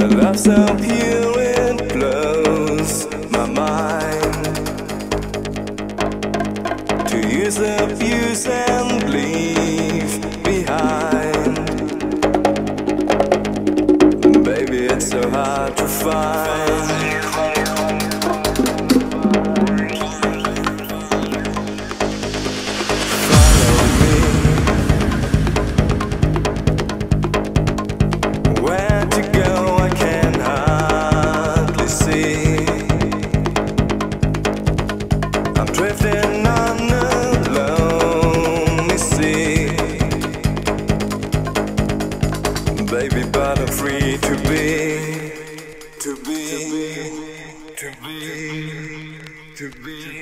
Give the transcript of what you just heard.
The love so pure it blows my mind. To use, abuse, and leave behind. Baby, it's so hard to find. baby, but I'm free to be, to be, to be, to be.